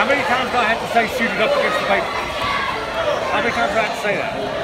How many times do I have to say shoot it up against the paper? How many times do I have to say that?